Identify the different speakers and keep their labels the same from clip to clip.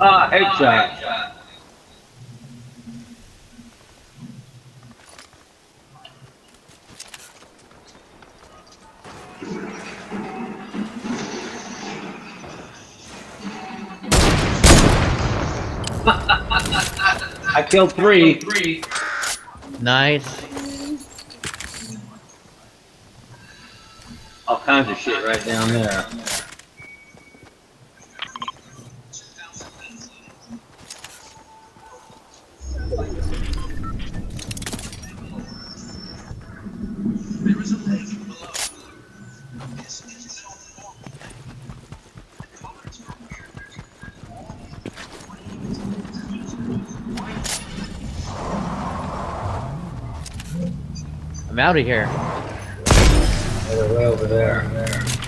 Speaker 1: Ah, headshot. I killed three.
Speaker 2: Nice.
Speaker 1: All kinds of shit right down there.
Speaker 2: I'm out of here.
Speaker 1: Over there.
Speaker 3: What's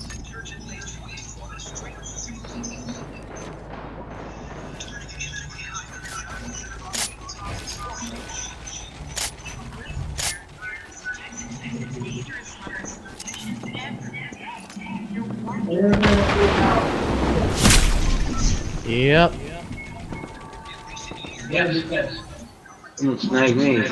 Speaker 2: Yep.
Speaker 1: Someone snagged me.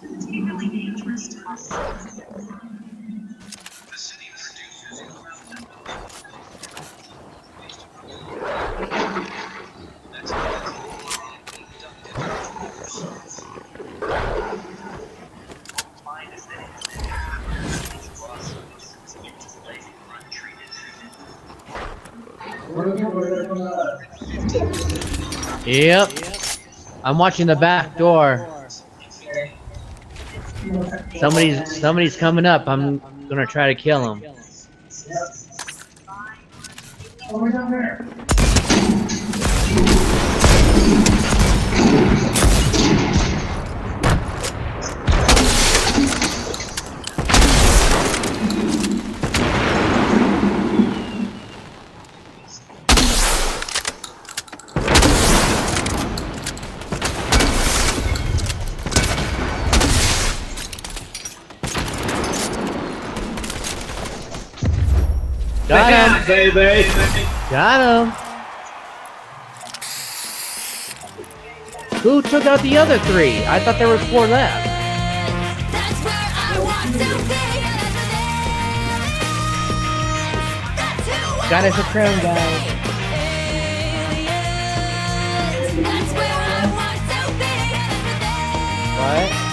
Speaker 3: Particularly dangerous to us.
Speaker 2: Yep. I'm watching the back door. Somebody's somebody's coming up. I'm gonna try to kill him. Got him.
Speaker 1: baby.
Speaker 2: Got him. Who took out the other three? I thought there were four left.
Speaker 4: That's where I want to be every day. That's who I
Speaker 2: Got us a crown, guys.
Speaker 4: That's where I want to be every day.
Speaker 2: What?